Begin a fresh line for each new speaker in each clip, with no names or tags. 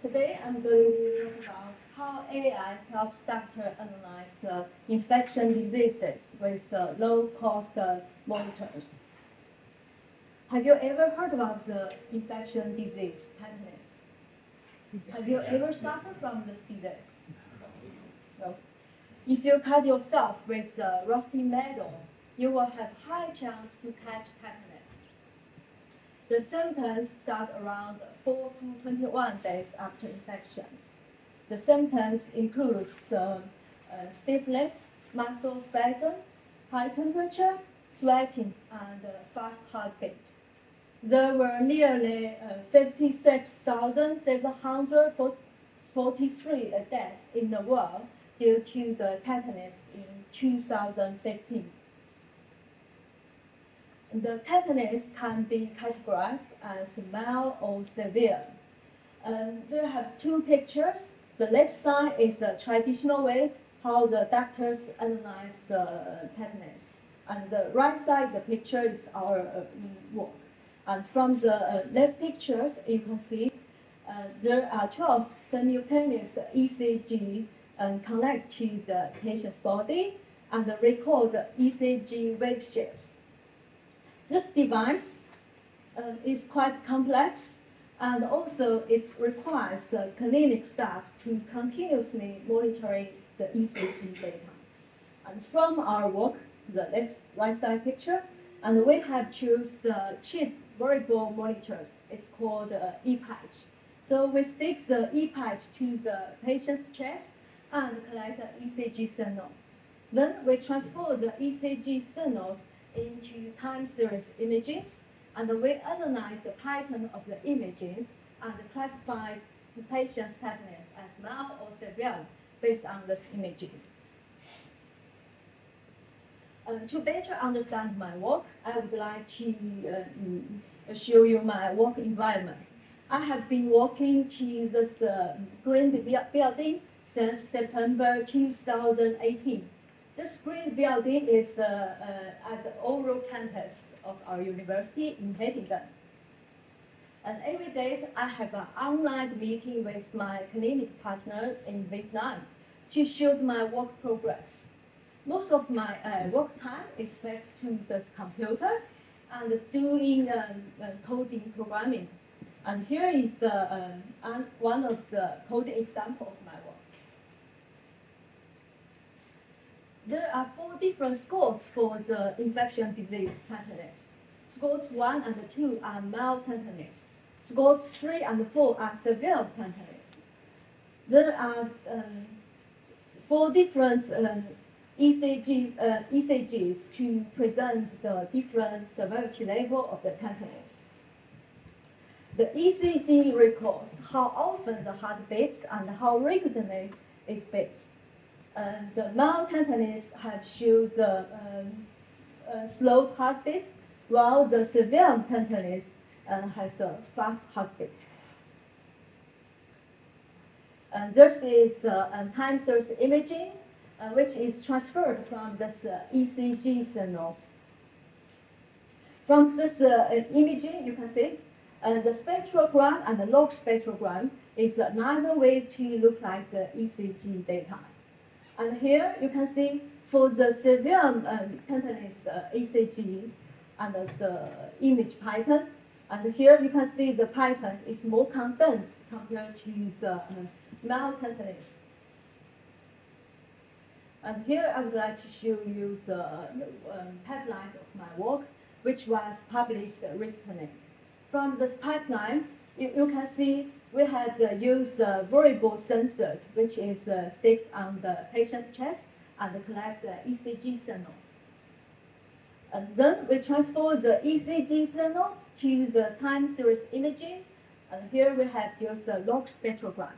Today I'm going to talk about how AI helps doctor analyze uh, infection diseases with uh, low-cost uh, monitors. Have you ever heard about the infection disease, tetanus? Have you ever suffered from this disease? No. If you cut yourself with uh, rusty metal, you will have high chance to catch tetanus. The symptoms start around 4 to 21 days after infections. The symptoms include uh, stiffness, muscle spasm, high temperature, sweating, and uh, fast heartbeat. There were nearly uh, 56,743 deaths in the world due to the tetanus in 2015. The tetanus can be categorized as mild or severe. Um, there have two pictures. The left side is the traditional way how the doctors analyze the tetanus. And the right side, the picture is our uh, work. And from the uh, left picture, you can see uh, there are 12 simultaneous ECG and connect to the patient's body and record ECG wave shapes. This device uh, is quite complex and also it requires the clinic staff to continuously monitoring the ECG data. And from our work, the left right side picture, and we have choose the cheap wearable monitors. It's called uh, e-patch. So we stick the e-patch to the patient's chest and collect the ECG signal. Then we transfer the ECG signal into time series images, and we analyze the pattern of the images and classify the patient's tetanus as mild or severe based on these images. Uh, to better understand my work, I would like to uh, show you my work environment. I have been working to this uh, green building since September 2018. This green building is uh, at the oral campus of our university in Headington. And every day I have an online meeting with my clinic partner in Vietnam to show my work progress. Most of my uh, work time is fixed to this computer and doing um, uh, coding programming. And here is uh, one of the coding examples of my work. There are four different scores for the infection disease tetanus. Scores 1 and 2 are mild tetanus. Scores 3 and 4 are severe tetanus. There are um, four different um, ECGs, uh, ECGs to present the different severity level of the tetanus. The ECG records how often the heart beats and how regularly it beats. The mild tetanus have shown the um, slow heartbeat, while the severe tetanus uh, has a fast heartbeat. And this is uh, time series imaging, uh, which is transferred from this uh, ECG signal. From this uh, imaging, you can see uh, the spectrogram and the log spectrogram is another way to look like the ECG data. And here you can see for the severe um, tetanus uh, ECG and the image pattern, and here you can see the pattern is more condensed compared to the uh, tetanus. And here I would like to show you the um, pipeline of my work, which was published recently. From this pipeline, you, you can see we had uh, used a wearable sensor, which is uh, sticks on the patient's chest and collects the ECG signals. And then we transfer the ECG signal to the time series imaging, and here we have used the log spectrogram.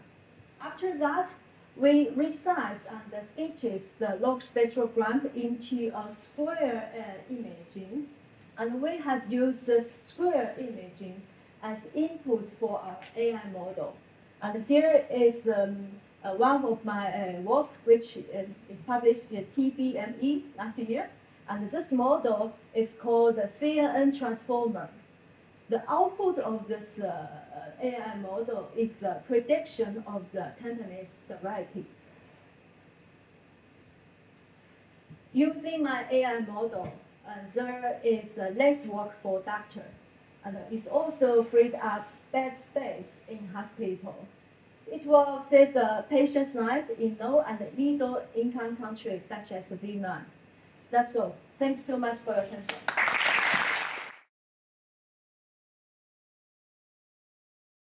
After that, we resize and sketches the log spectrogram into a square uh, and we have used the square imaging as input for our AI model. And here is um, uh, one of my uh, work, which uh, is published in TBME last year. And this model is called the CNN transformer. the output of this uh, AI model is a prediction of the tetanus severity. Using my AI model, uh, there is uh, less work for doctor, and it's also freed up bed space in hospital. It will save the patient's life in low and middle income countries such as Vietnam. That's all. Thanks so much for your attention.